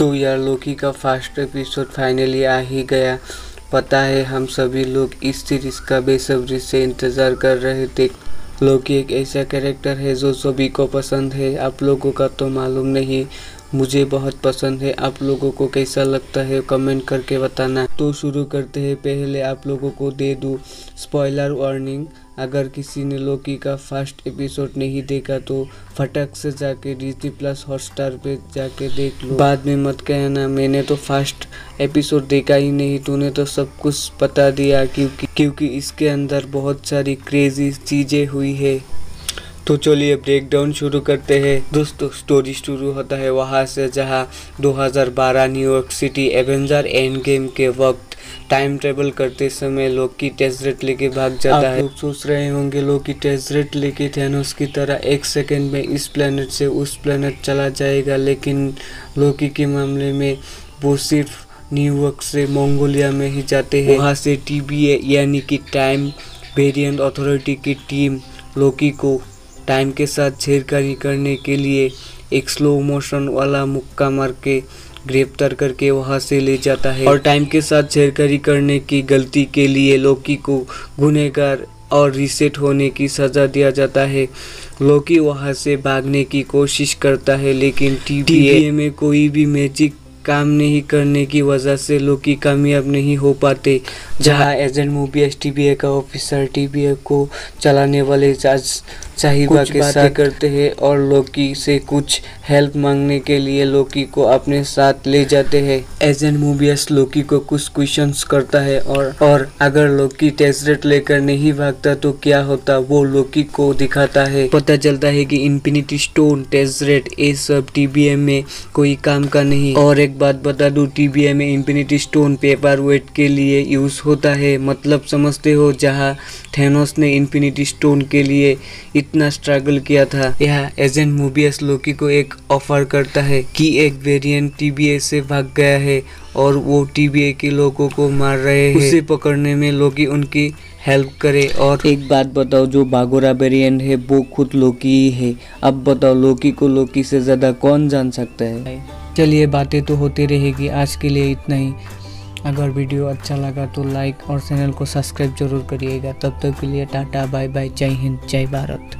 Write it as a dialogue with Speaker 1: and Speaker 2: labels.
Speaker 1: तो यार लोकी का फ़र्स्ट एपिसोड फाइनली आ ही गया। पता है, हम सभी लोग इस सीरीज़ का बेसब्री से इंतज़ार कर रहे थे। लोकी एक ऐसा कैरेक्टर है जो सभी को पसंद है। आप लोगों का तो मालूम नहीं। मुझे बहुत पसंद है। आप लोगों को कैसा लगता है कमेंट करके बताना। तो शुरू करते हैं। पहले आप लोगों को दे दूँ। स्पॉइलर वार्निंग अगर किसी ने लोकी का फ़र्स्ट एपिसोड नहीं देखा तो फटक से जाके डिजनी प्लस हॉटस्टार पे जाके देख लो। बाद में मत कहना मैंने तो फ़र्स्ट एपिसोड देखा ही नहीं, तूने तो सब कुछ बता दिया, क्योंकि क्योंकि इसके अंदर बहुत सारी क्रेजी चीज़ें हुई है। तो चलिए ब्रेक डाउन शुरू करते हैं। दोस्तों स्टोरी शुरू होता है वहाँ से, जहाँ 2012 New York City Avenger Endgame के वक्त टाइम ट्रेवल करते समय लोकी टेजरेट लेके भाग जाता है। लोग सोच रहे होंगे लोकी टेजरेट लेके थैनोस की तरह एक सेकंड में इस प्लेनेट से उस प्लेनेट चला जाएगा लेकिन लोकी के मामले में वो सिर्फ़ न्यूयॉर्क से मंगोलिया में ही जाते हैं। वहाँ से टीबीए यानी कि टाइम वेरिएंट अथॉरिटी की टीम लोकी को टाइम के साथ छेड़खानी करने के लिए एक स्लो मोशन वाला मुक्का मार के गिरफ़्तार करके वहाँ से ले जाता है और टाइम के साथ छेड़खानी करने की गलती के लिए लोकी को गुनहगार और रिसेट होने की सज़ा दिया जाता है। लोकी वहाँ से भागने की कोशिश करता है लेकिन टीवीए में कोई भी मैजिक काम नहीं करने की वजह से लोकी कामयाब नहीं हो पाते जहाँ एजेंट मूवी एस का ऑफिसर टीबीए को चलाने वाले जज चाहिबा के साथ करते हैं और लोकी से कुछ हेल्प मांगने के लिए लोकी को अपने साथ ले जाते हैं। एजेंट मूबियस लोकी को कुछ क्वेश्चंस करता है और और अगर लोकी टेस्टेट लेकर नहीं भागता तो क्या होता वो लोकी को दिखाता है। पता चलता है कि इन्फिनिटी स्टोन टेस्टेट ये सब टीबीएम में कोई काम का नहीं। और एक बात बता दूँ टीबीएम में इन्फिनिटी स्टोन पेपर वेट के लिए यूज़ होता है। मतलब समझते हो जहाँ थेनोस ने इन्फिनिटी स्टोन के लिए इतना स्ट्रगल किया था। यह एजेंट मूबियस लोकी को एक ऑफ़र करता है कि एक वेरिएंट टीबीए से भाग गया है और वो टीबीए के लोगों को मार रहे हैं। उसे पकड़ने में लोकी उनकी हेल्प करे और एक बात बताओ जो बागोरा वेरिएंट है वो खुद लोकी ही है। अब बताओ लोकी को लोकी से ज़्यादा कौन जान सकता है? चलिए बातें तो होती रहेगी। आज के लिए इतना ही। अगर वीडियो अच्छा लगा तो लाइक और चैनल को सब्सक्राइब ज़रूर करिएगा। तब तक तो के लिए टाटा बाय बाय जय हिंद, जय भारत।